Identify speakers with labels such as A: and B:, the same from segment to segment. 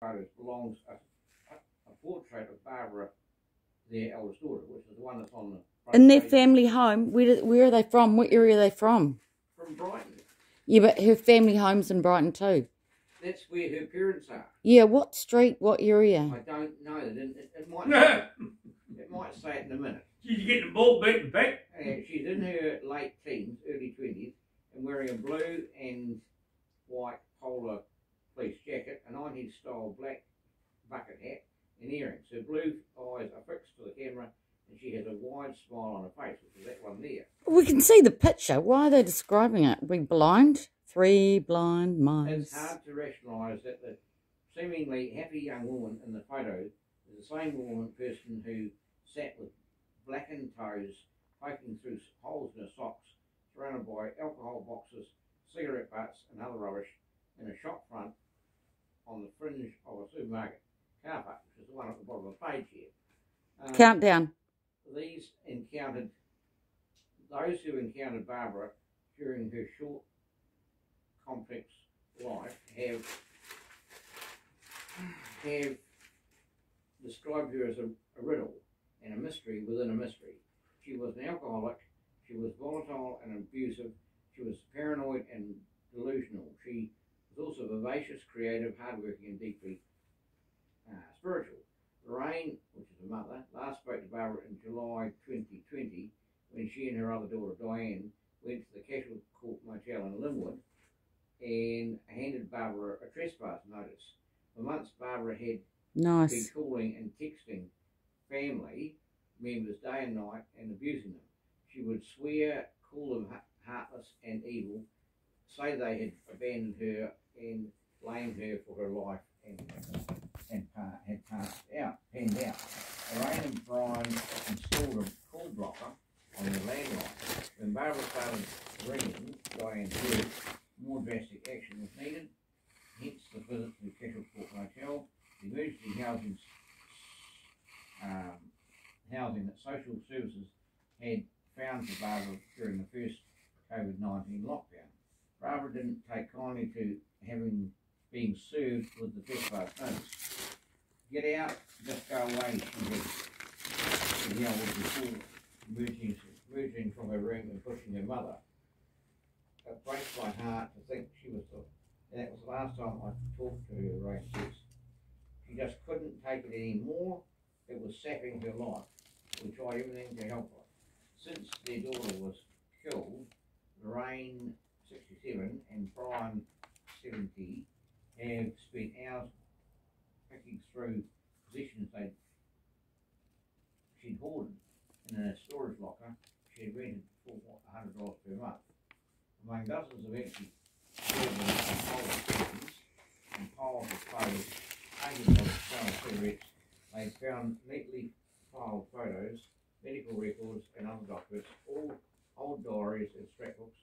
A: photos belongs a, a, a portrait of Barbara, their eldest daughter, which is the one that's on the front
B: In their
A: page.
B: family home, where, do- where are they from? What area are they from?
A: from Brighton.
B: Yeah, but her family home's in Brighton too.
A: That's where her parents are.
B: Yeah, what street, what area?
A: I don't know. It, it, it might it might say it in a minute.
C: She's getting the ball beaten back.
A: Uh, she's in her late teens, early twenties, and wearing a blue and white polar fleece jacket, a 90s style black bucket hat, and earrings. Her blue eyes are fixed to the camera, and she has a wide smile on her face, which is that one there.
B: We can see the picture. Why are they describing it? We blind? Three blind mice.
A: It's hard to rationalise that the seemingly happy young woman in the photo is the same woman person who sat with blackened toes poking through holes in her socks, surrounded by alcohol boxes, cigarette butts, and other rubbish in a shop front on the fringe of a supermarket car park, which is the one at the bottom of the page here. Um,
B: Countdown.
A: these encountered those who encountered Barbara during her short, complex life have have described her as a, a riddle and a mystery within a mystery. She was an alcoholic. She was volatile and abusive. She was paranoid and delusional. She was also vivacious, creative, hardworking, and deeply uh, spiritual. Lorraine, which is her mother, last spoke to Barbara in July 2020 when she and her other daughter Diane went to the Cashel Court Motel in Linwood and handed Barbara a trespass notice. For months, Barbara had been calling and texting family members day and night and abusing them. She would swear, call them heartless and evil, say they had abandoned her and blame her for her life and and pa- had passed out, panned out. Lorraine and Brian installed a call blocker on their landline. When Barbara started ringing, Diane heard more drastic action was needed. Hence the visit to Cashel Court Motel, the emergency housing um, housing that social services had found for Barbara during the first COVID 19 lockdown. Barbara didn't take kindly to having been served with the trespass notice. Get out, just go away, she had she yelled before emerging, emerging from her room and pushing her mother. It breaks my heart to think she was the, that was the last time I talked to her, Ray says. She just couldn't take it anymore. It was sapping her life. We tried everything to help her. Since their daughter was killed, Lorraine, 67, and Brian, 70, have spent hours picking through positions they'd she'd hoarded in a storage locker she had rented for $100 per month. Among dozens of empty buildings and piles of curtains and piles of clothes, hundreds of stale cigarettes, they found neatly filed photos, medical records and other documents, all old diaries and scrapbooks,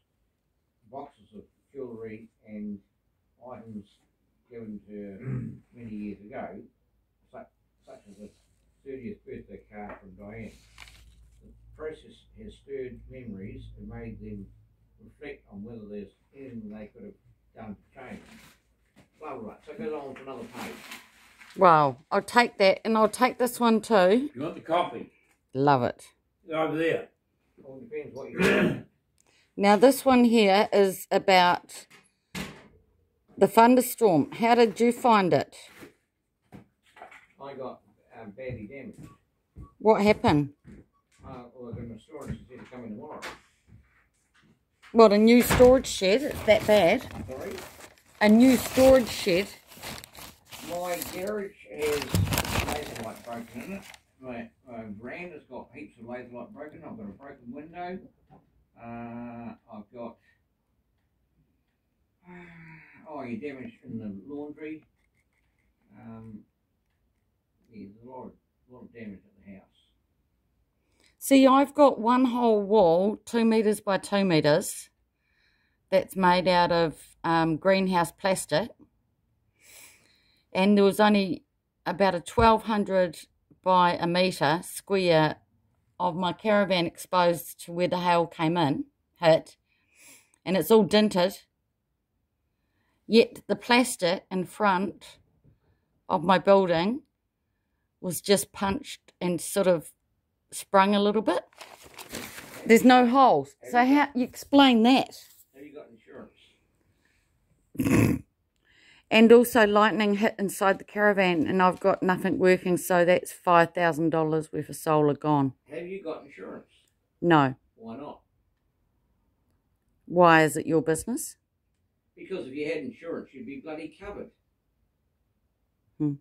A: boxes of jewellery and items given to her many years ago, such, such as a 30th birthday card from Diane. The process has stirred memories and made them reflect on whether there's anything they could have done to change. Blah, blah, blah. So it goes on to another page.
B: Wow. I'll take that and I'll take this one too.
C: You want the coffee?
B: Love it.
C: Over there.
A: All depends what you
B: Now, this one here is about the thunderstorm. How did you find it?
A: I got um, badly damaged.
B: What happened?
A: Uh, well, the storage said to come in tomorrow.
B: What, a new storage shed? It's that bad?
A: Sorry?
B: A new storage shed?
A: My garage has Laserlite broken in it. My, my veranda's got heaps of Laserlite broken. I've got a broken window. Uh, I've got oh, you damage in the laundry. Um, there's a lot of, lot of damage at the house.
B: See, I've got one whole wall, two metres by two metres, that's made out of um, greenhouse plastic. And there was only about a 1200 by a metre square of my caravan exposed to where the hail came in, hit. And it's all dinted. Yet the plastic in front of my building was just punched and sort of sprung a little bit. There's no holes. So how you explain that?
A: Have you got insurance?
B: And also lightning hit inside the caravan and I've got nothing working, so that's five thousand dollars worth of solar gone.
A: Have you got insurance?
B: No.
A: Why not?
B: Why is it your business?
A: Because if you had insurance, you'd be bloody covered.
B: Hmm.